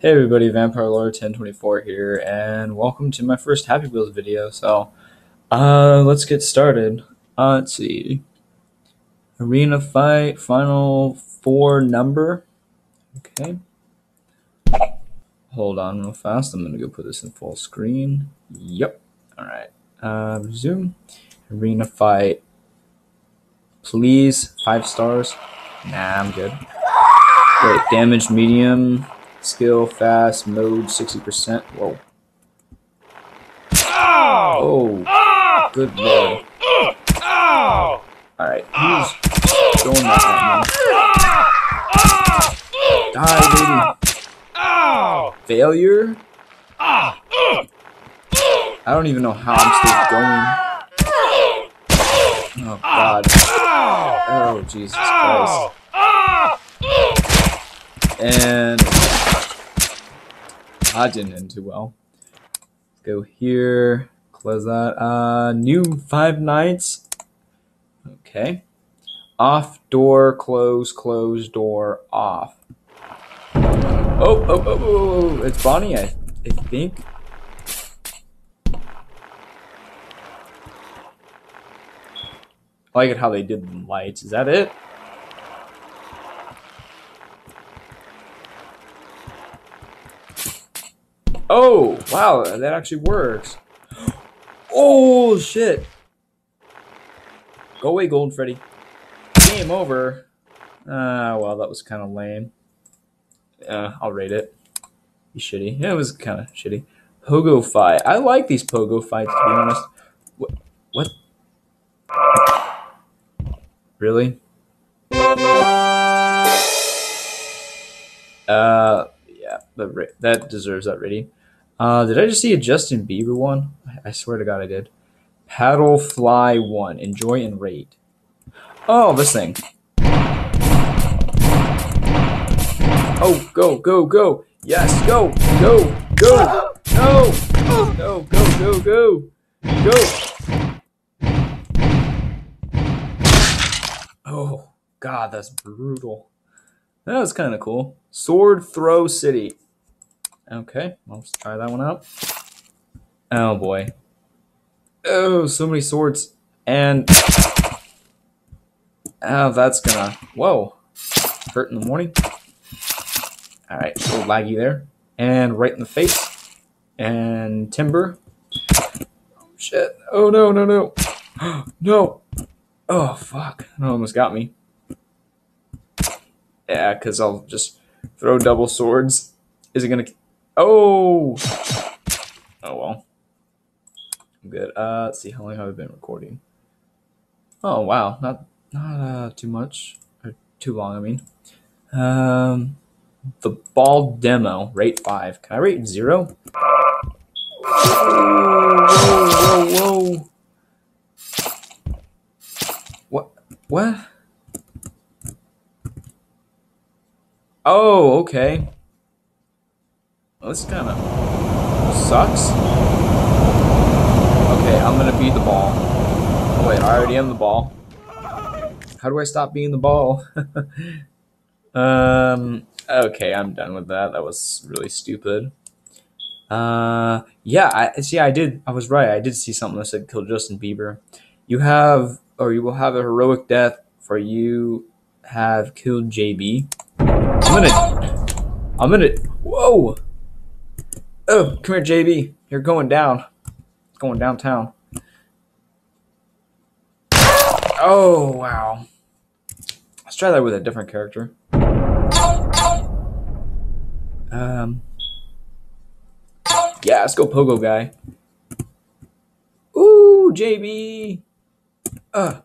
Hey everybody, Vampire Lord 1024 here, and welcome to my first Happy Wheels video. So, uh, let's get started. Uh, let's see. Arena fight, final four number. Okay. Hold on real fast. I'm gonna go put this in full screen. Yep. Alright. Uh, resume. Arena fight. Please, five stars. Nah, I'm good. Wait, damage medium. Skill, fast, mode, 60%. Whoa. Oh, good lord. Alright, who's going that way, man? Die, baby. Failure? I don't even know how I'm still going. Oh, God. Oh, Jesus Christ. And that didn't end too well. Let's go here. Close that. Uh, new Five Nights. Okay. Off door, close, close door, off. Oh, oh, oh, oh, oh. it's Bonnie, I, I think. I like it how they did the lights. Is that it? Oh, wow, that actually works. Oh, shit. Go away, Gold Freddy. Game over. Ah, uh, well, that was kind of lame. Uh, I'll rate it. He's shitty. Yeah, it was kind of shitty. Pogo fight. I like these pogo fights, to be honest. What? What? Really? Uh, yeah, that, that deserves that rating. Uh, did I just see a Justin Bieber one? I swear to God I did. Paddle Fly 1. Enjoy and rate. Oh, this thing. Oh, go, go, go. Yes, go, go, go. No, no, go, go, go. Go. Oh, God, that's brutal. That was kind of cool. Sword Throw City. Okay, let's try that one out. Oh boy. Oh, so many swords. And... Oh, that's gonna... Whoa. Hurt in the morning. Alright, a little laggy there. And right in the face. And timber. Oh, shit. Oh, no, no, no. no. Oh, fuck. That almost got me. Yeah, because I'll just throw double swords. Is it gonna... Oh! Oh well. I'm good. Uh, let's see, how long have I been recording? Oh wow, not not uh, too much. Or too long, I mean. Um, the ball demo, rate 5. Can I rate 0? Whoa, whoa, whoa, whoa. What? What? Oh, okay. This kind of sucks. Okay, I'm gonna be the ball. Oh wait, I already am the ball. How do I stop being the ball? um, okay, I'm done with that. That was really stupid. Uh, yeah, I see. I did. I was right. I did see something that said kill Justin Bieber. You have, or you will have a heroic death for you have killed JB. I'm gonna. I'm gonna. Whoa. Oh, come here, JB. You're going down. Going downtown. Oh, wow. Let's try that with a different character. Um. Yeah, let's go Pogo Guy. Ooh, JB. Uh.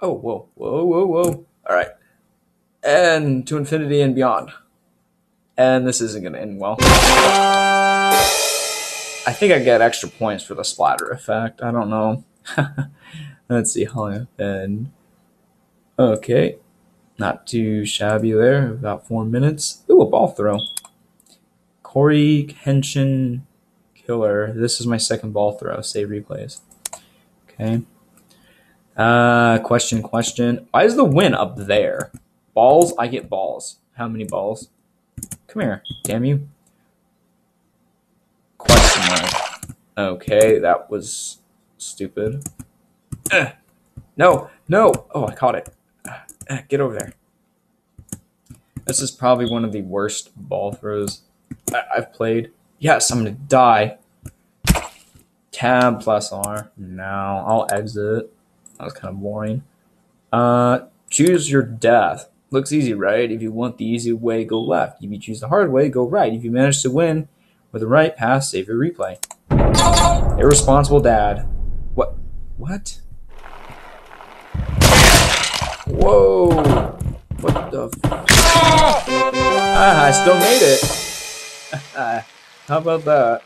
Oh, whoa, whoa, whoa, whoa. All right. And to infinity and beyond. And this isn't going to end well. I think I get extra points for the splatter effect. I don't know. Let's see how I've been. Okay. Not too shabby there. About four minutes. Ooh, a ball throw. Corey Henshin Killer. This is my second ball throw. Save replays. Okay. Uh, question, question. Why is the win up there? Balls? I get balls. How many balls? Come here. Damn you. Okay, that was stupid. Uh, no, no. Oh, I caught it. Uh, get over there. This is probably one of the worst ball throws I- have played. Yes, I'm gonna die. Tab plus R. No, I'll exit. That was kind of boring. Uh, choose your death. Looks easy, right? If you want the easy way, go left. If you choose the hard way, go right. If you manage to win with the right pass, save your replay. Irresponsible dad. What? What? Whoa! What the? F- ah, I still made it. How about that?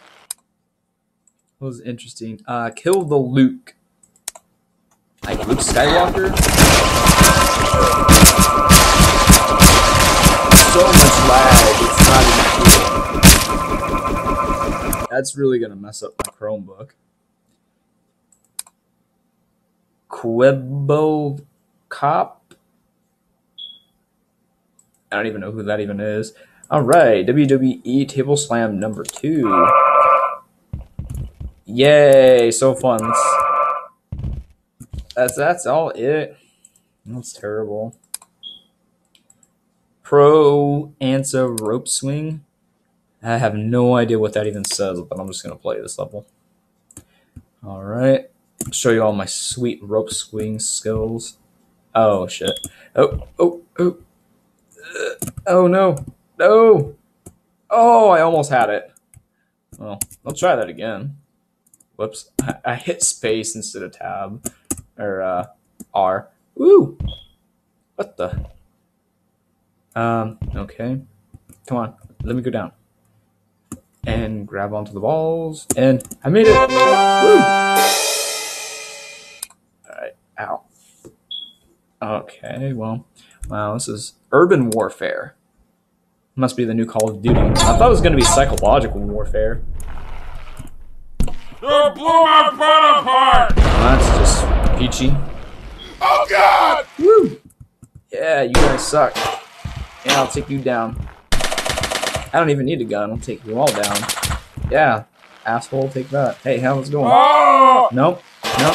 That was interesting. Uh, kill the Luke. Like Luke Skywalker. So much lag. It's not even. That's really gonna mess up my Chromebook. Quibble Cop. I don't even know who that even is. All right, WWE Table Slam number two. Yay! So fun. That's that's, that's all it. That's terrible. Pro Ansa Rope Swing. I have no idea what that even says, but I'm just gonna play this level. All right, show you all my sweet rope swing skills. Oh shit! Oh oh oh! Uh, oh no! No! Oh, I almost had it. Well, I'll try that again. Whoops! I, I hit space instead of tab or uh, R. Woo! What the? Um. Okay. Come on. Let me go down and mm-hmm. grab onto the balls, and I made it. Woo! All right. Ow. Okay, well, wow, this is urban warfare. Must be the new Call of Duty. I thought it was going to be psychological warfare. They blew my butt apart! Well, that's just peachy. Oh god! Woo! Yeah, you guys suck. Yeah, I'll take you down. I don't even need a gun. I'll take you all down. Yeah, asshole, take that. Hey, how's it going? Oh! Nope. Nope. Nope.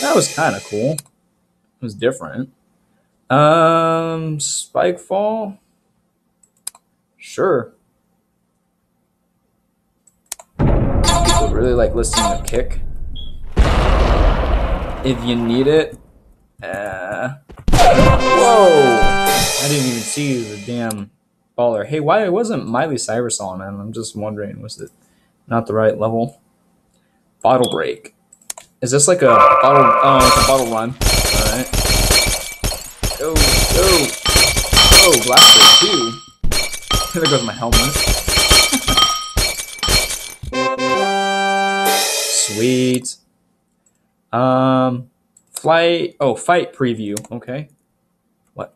That was kind of cool. It was different. Um, spike fall. Sure. People really like listening to kick. If you need it. Uh, whoa! I didn't even see the damn baller. Hey, why wasn't Miley Cyrus on? And I'm just wondering, was it not the right level? Bottle break. Is this like a bottle? Oh, it's a bottle run. All right. Go, go, oh, blaster two. there goes my helmet. Sweet. Um, flight. Oh, fight preview. Okay. What?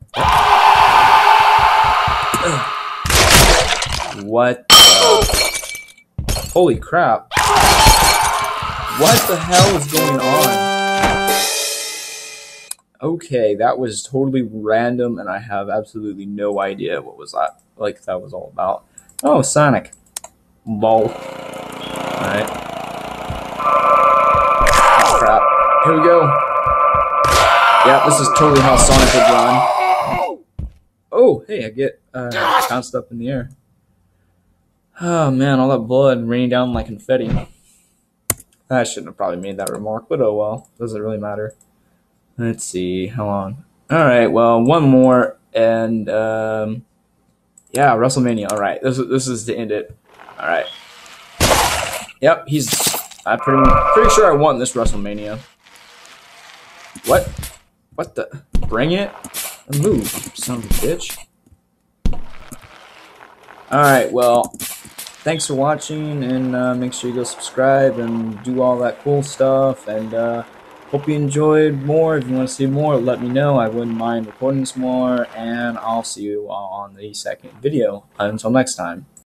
What? the- Holy crap! What the hell is going on? Okay, that was totally random, and I have absolutely no idea what was that like. That was all about. Oh, Sonic. Lol. Alright. Oh, crap. Here we go. Yeah, this is totally how Sonic would run. Oh, hey, I get uh, bounced up in the air. Oh man, all that blood raining down like confetti. I shouldn't have probably made that remark, but oh well. Doesn't really matter. Let's see. How long? All right. Well, one more, and um, yeah, WrestleMania. All right. This is this is to end it. All right. Yep. He's. I pretty pretty sure I won this WrestleMania. What? What the? Bring it. Move, son of a bitch. All right. Well, thanks for watching, and uh, make sure you go subscribe and do all that cool stuff. And uh, hope you enjoyed more. If you want to see more, let me know. I wouldn't mind recording some more, and I'll see you all on the second video. Until next time.